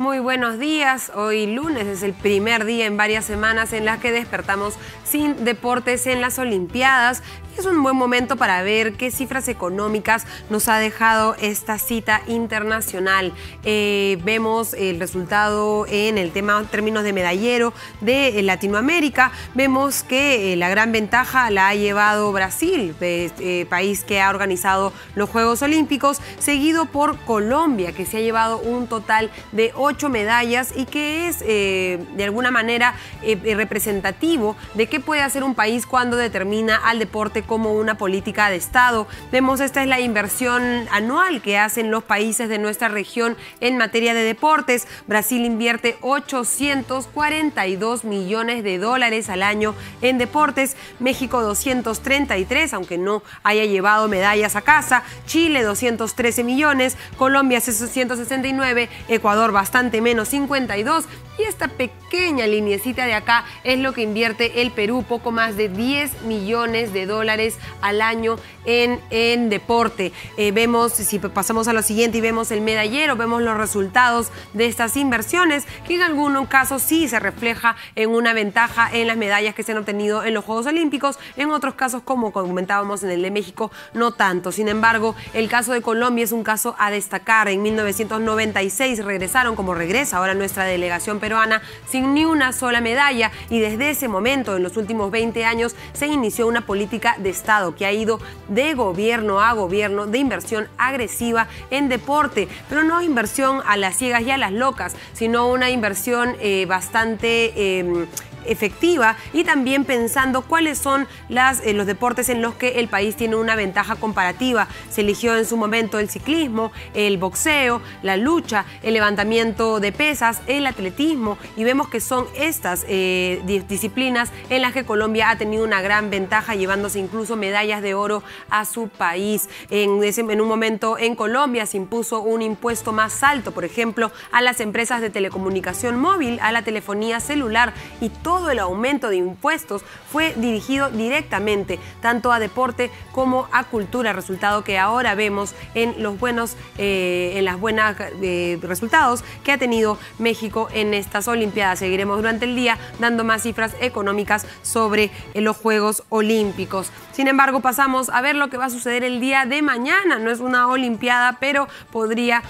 Muy buenos días. Hoy lunes es el primer día en varias semanas en las que despertamos sin deportes en las Olimpiadas. Es un buen momento para ver qué cifras económicas nos ha dejado esta cita internacional. Eh, vemos el resultado en el tema términos de medallero de eh, Latinoamérica. Vemos que eh, la gran ventaja la ha llevado Brasil, país que ha organizado los Juegos Olímpicos, seguido por Colombia, que se ha llevado un total de ocho medallas y que es de alguna manera representativo de qué puede hacer un país cuando determina al deporte como una política de Estado. Vemos esta es la inversión anual que hacen los países de nuestra región en materia de deportes. Brasil invierte 842 millones de dólares al año en deportes, México 233, aunque no haya llevado medallas a casa, Chile 213 millones, Colombia 169, Ecuador bastante menos 52 y esta pequeña linecita de acá es lo que invierte el Perú, poco más de 10 millones de dólares al año en, en deporte. Eh, vemos, si pasamos a lo siguiente y vemos el medallero, vemos los resultados de estas inversiones, que en algunos casos sí se refleja en una ventaja en las medallas que se han obtenido en los Juegos Olímpicos, en otros casos, como comentábamos en el de México, no tanto. Sin embargo, el caso de Colombia es un caso a destacar. En 1996 regresaron, como regresa ahora nuestra delegación peruana, sin ni una sola medalla y desde ese momento, en los últimos 20 años, se inició una política de Estado que ha ido de gobierno a gobierno de inversión agresiva en deporte, pero no inversión a las ciegas y a las locas, sino una inversión eh, bastante... Em, efectiva y también pensando cuáles son las, eh, los deportes en los que el país tiene una ventaja comparativa. Se eligió en su momento el ciclismo, el boxeo, la lucha, el levantamiento de pesas, el atletismo y vemos que son estas eh, disciplinas en las que Colombia ha tenido una gran ventaja llevándose incluso medallas de oro a su país. En, en un momento en Colombia se impuso un impuesto más alto, por ejemplo, a las empresas de telecomunicación móvil, a la telefonía celular y todo todo el aumento de impuestos fue dirigido directamente tanto a deporte como a cultura, resultado que ahora vemos en los buenos, eh, en las buenas eh, resultados que ha tenido México en estas Olimpiadas. Seguiremos durante el día dando más cifras económicas sobre eh, los Juegos Olímpicos. Sin embargo, pasamos a ver lo que va a suceder el día de mañana. No es una Olimpiada, pero podría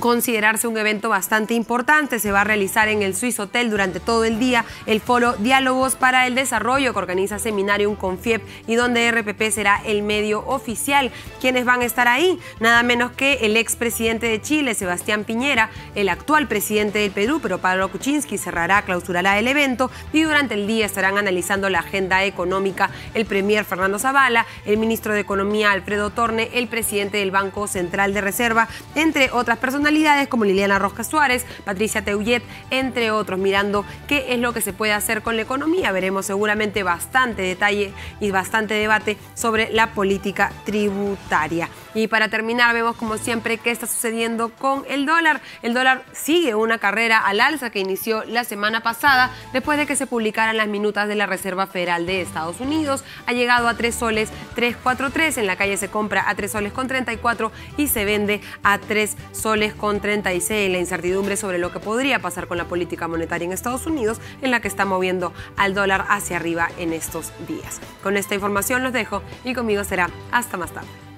considerarse un evento bastante importante. Se va a realizar en el Swiss Hotel durante todo el día el foro Diálogos para el Desarrollo que organiza Seminarium Confiep y donde RPP será el medio oficial. ¿Quiénes van a estar ahí? Nada menos que el expresidente de Chile, Sebastián Piñera, el actual presidente del Perú, pero Pablo Kuczynski cerrará, clausurará el evento y durante el día estarán analizando la agenda económica el premier Fernando Zavala, el ministro de Economía Alfredo Torne, el presidente del Banco Central de Reserva, entre otras personas como Liliana Rosca Suárez, Patricia Teullet, entre otros, mirando qué es lo que se puede hacer con la economía. Veremos seguramente bastante detalle y bastante debate sobre la política tributaria. Y para terminar, vemos como siempre qué está sucediendo con el dólar. El dólar sigue una carrera al alza que inició la semana pasada después de que se publicaran las minutas de la Reserva Federal de Estados Unidos. Ha llegado a 3 soles 343. En la calle se compra a 3 soles con 34 y se vende a 3 soles con 36 la incertidumbre sobre lo que podría pasar con la política monetaria en Estados Unidos, en la que está moviendo al dólar hacia arriba en estos días. Con esta información los dejo y conmigo será hasta más tarde.